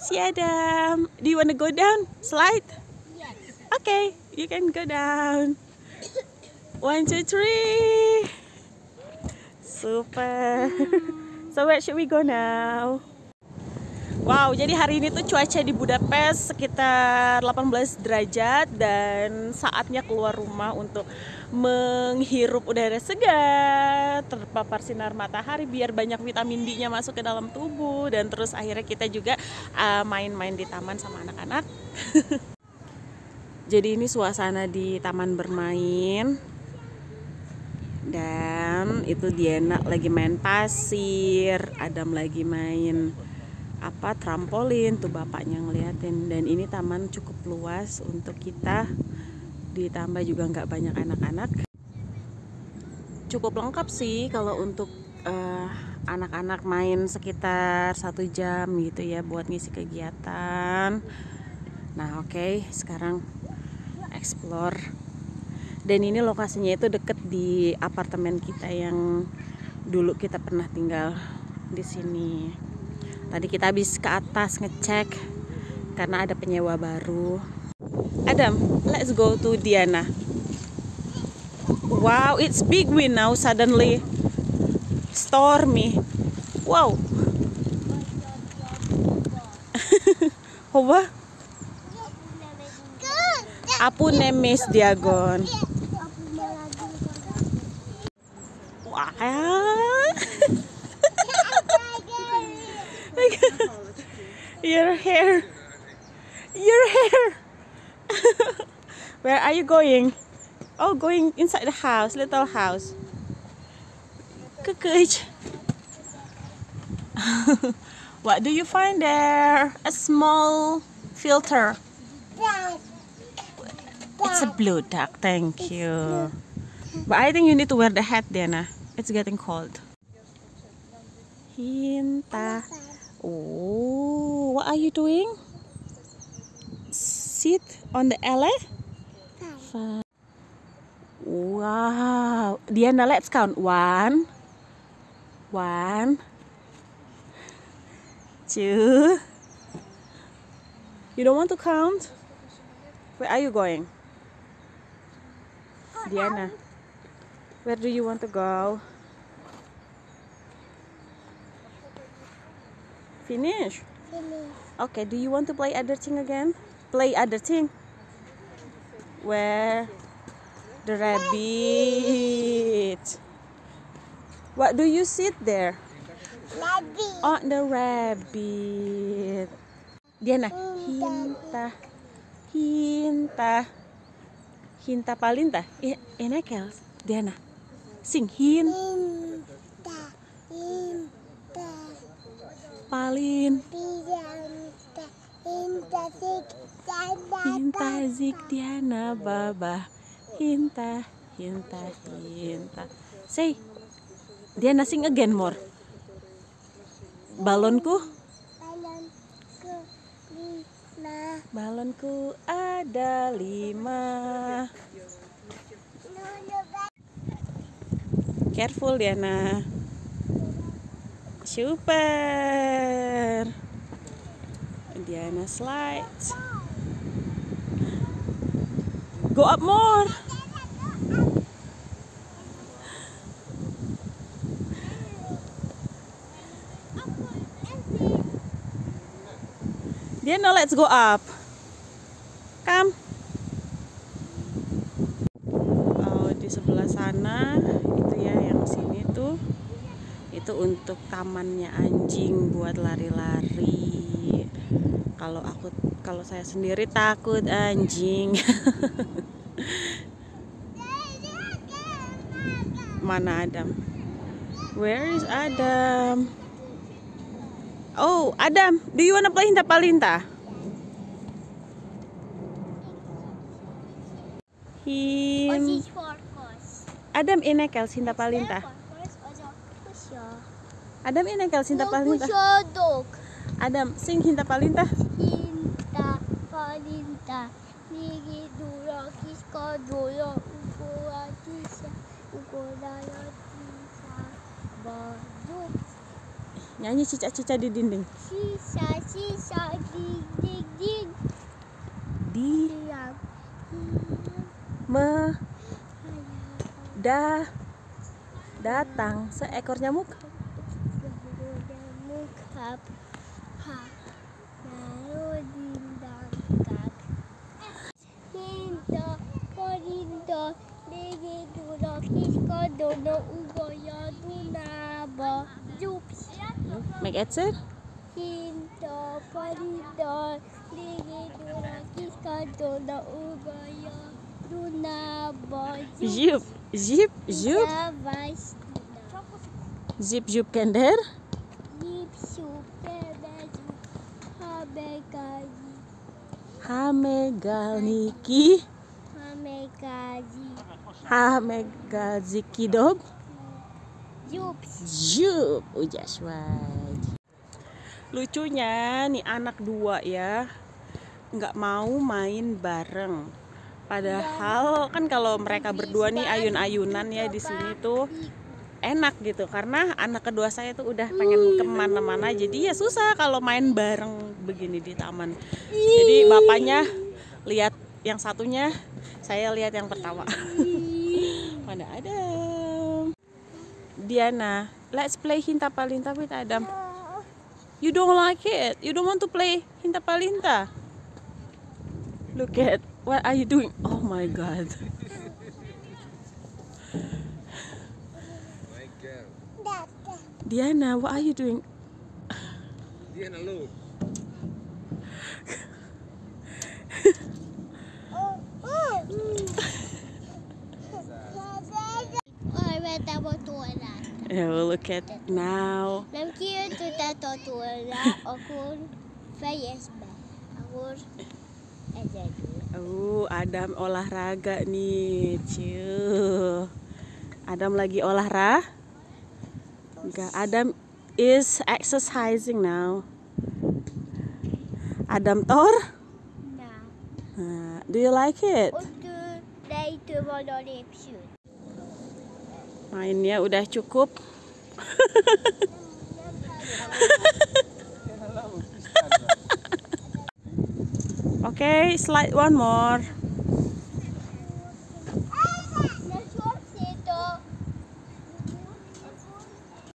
Si Adam, do you want to go down? Slide? Yes. Okay, you can go down. One, two, three. Super. Hmm. So where should we go now? Wow, jadi hari ini tuh cuaca di Budapest sekitar 18 derajat dan saatnya keluar rumah untuk menghirup udara segar, terpapar sinar matahari biar banyak vitamin D-nya masuk ke dalam tubuh dan terus akhirnya kita juga uh, main-main di taman sama anak-anak. Jadi ini suasana di taman bermain dan itu Diana lagi main pasir, Adam lagi main apa trampolin tuh bapaknya ngeliatin. Dan ini taman cukup luas untuk kita. Ditambah juga nggak banyak anak-anak. Cukup lengkap sih kalau untuk uh, anak-anak main sekitar satu jam gitu ya buat ngisi kegiatan. Nah oke okay, sekarang explore. Dan ini lokasinya itu deket di apartemen kita yang dulu kita pernah tinggal di sini Tadi kita habis ke atas ngecek karena ada penyewa baru. Adam, let's go to Diana. Wow, it's big wind now suddenly. Stormy. Wow. Hova? Apu nemes diagon. Wah. Your hair. Your hair. Where are you going? Oh going inside the house little house. Kukuj. what do you find there? A small filter. It's a blue duck thank you. but I think you need to wear the hat Diana it's getting cold. Hinta Oh, what are you doing? Sit on the elephant? Five. Wow. Diana, let's count. One. One. Two. You don't want to count? Where are you going? Diana, where do you want to go? Finish? Finish. Okay, do you want to play other thing again? Play other thing? Where? The rabbit. What do you sit there? Rabbit. Oh, the rabbit. Diana, hinta. Hinta. Hinta palinta. Enekel. Diana. Sing hin. Hinta. Hinta. Palin. Hinta zik Diana baba. Hinta, hinta, hinta. Say, Diana sing again more. Balonku? Balonku lima. Balonku ada lima. Careful Diana. Super. Diana slides. Go up more. Diana, let's go up. Come. Oh, di sebelah sana itu ya yang sini tuh itu untuk tamannya anjing buat lari-lari. Kalau aku kalau saya sendiri takut anjing. Mana Adam? Where is Adam? Oh Adam do you wanna play hinta palinta? Him. Adam inekel hinta palinta Adam ini kal cinta palinta. Adam sing cinta palinta. Cinta palinta. Nigi dulu kis ko dulu uku lagi sa uku lagi sa baduk. Nyanyi cica-cica di dinding. Cica cica ding ding ding. Di. Me. Da. Datang seekor nyamuk. hop, hop. Melodindang kak. Minto, korindo, bege duro, kisko dono, ugo yodu nabo. Jups. Meg egyszer? Hinto, korindo, bege duro, kisko dono, ugo yodu nabo. Jup, jup, jup. Zip, jup, kender. Hamegal niki Habekaji hamegal ziki dog Jup, ujas waj. Lucunya nih anak dua ya nggak mau main bareng. Padahal kan kalau mereka berdua nih ayun-ayunan ya di sini tuh enak gitu karena anak kedua saya tuh udah pengen ke mana-mana jadi ya susah kalau main bareng begini di taman. Jadi bapaknya lihat yang satunya, saya lihat yang pertama. Mana Adam? Diana, let's play Hinta Palinta with Adam. You don't like it. You don't want to play Hinta Palinta. Look at what are you doing? Oh my god. Diana, what are you doing? Diana look. Tårna. Oh, look at now. Nem kiütötett a tolra, akkor fejezd be. Akkor egyedül. Oh, Adam olahraga nih. Ciu. Adam lagi olahraga. Enggak, Adam is exercising now. Adam Thor, Na. uh, do you like it? Mainnya udah cukup. Oke, slide one more.